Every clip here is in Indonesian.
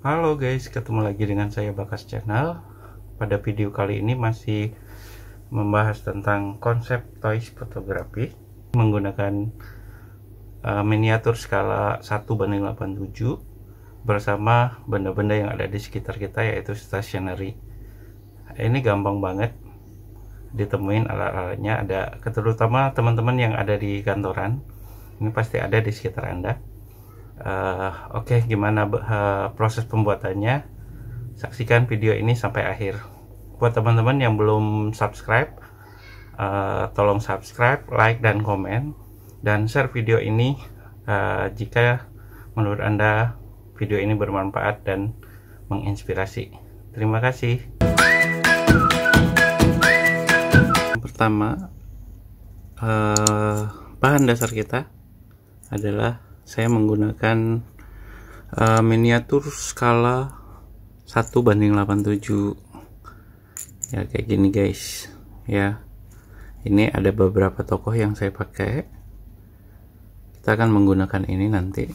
Halo guys, ketemu lagi dengan saya Bakas Channel. Pada video kali ini masih membahas tentang konsep toys fotografi menggunakan uh, miniatur skala 1 banding 87 bersama benda-benda yang ada di sekitar kita yaitu stationery. Ini gampang banget ditemuin alat-alatnya ada terutama teman-teman yang ada di kantoran ini pasti ada di sekitar anda uh, oke okay, gimana uh, proses pembuatannya? Saksikan video ini sampai akhir. Buat teman-teman yang belum subscribe uh, tolong subscribe like dan komen. Dan share video ini uh, jika menurut anda video ini bermanfaat dan menginspirasi. Terima kasih. Pertama uh, bahan dasar kita adalah saya menggunakan uh, miniatur skala 1 banding 87 ya kayak gini guys. Ya. Ini ada beberapa tokoh yang saya pakai. Kita akan menggunakan ini nanti.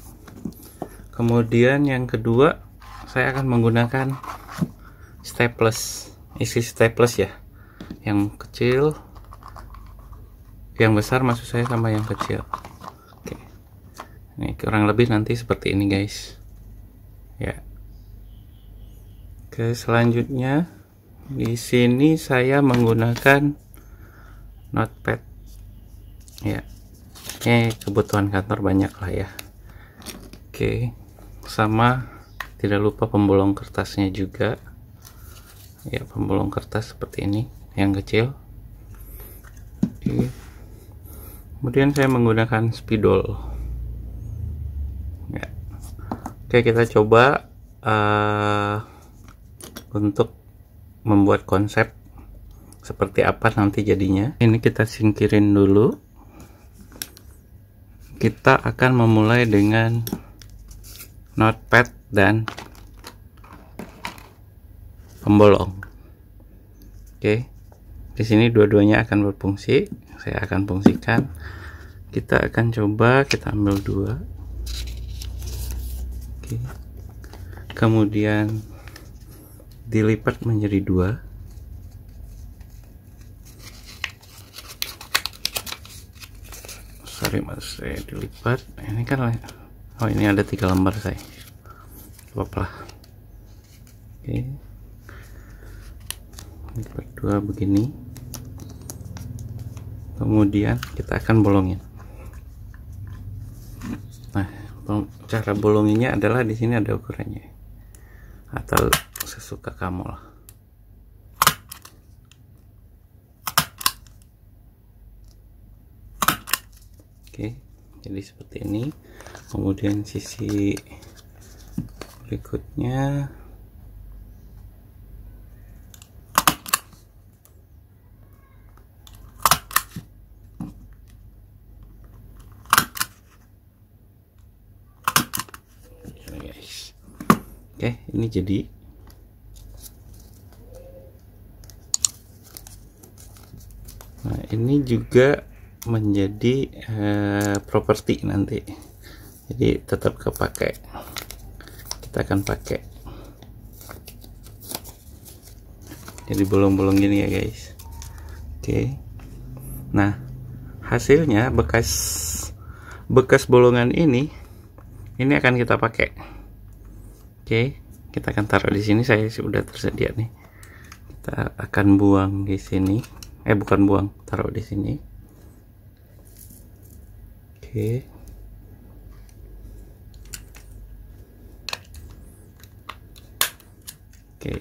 Kemudian yang kedua saya akan menggunakan staples. Isi staples ya. Yang kecil yang besar maksud saya sama yang kecil ini kurang lebih nanti seperti ini guys. Ya. Oke selanjutnya di sini saya menggunakan notepad. Ya. Ini kebutuhan kantor banyak lah ya. Oke sama tidak lupa pembolong kertasnya juga. Ya pembolong kertas seperti ini yang kecil. Oke. Kemudian saya menggunakan spidol. Oke kita coba uh, untuk membuat konsep seperti apa nanti jadinya. Ini kita singkirin dulu. Kita akan memulai dengan notepad dan pembolong. Oke di sini dua-duanya akan berfungsi. Saya akan fungsikan. Kita akan coba kita ambil dua Oke. kemudian dilipat menjadi dua. Sorry mas saya dilipat. Ini kan oh ini ada tiga lembar saya. Apa oke. Lipat dua begini. Kemudian kita akan bolongin. Nah cara bolonginnya adalah di sini ada ukurannya atau sesuka kamu lah. Oke jadi seperti ini. Kemudian sisi berikutnya oke ini jadi. Nah ini juga menjadi uh, properti nanti. Jadi tetap kepake kita akan pakai. Jadi bolong-bolong gini ya guys. Oke. Nah hasilnya bekas bekas bolongan ini ini akan kita pakai Oke, kita akan taruh di sini. Saya sudah tersedia nih. Kita akan buang di sini. Eh, bukan buang, taruh di sini. Oke. Oke.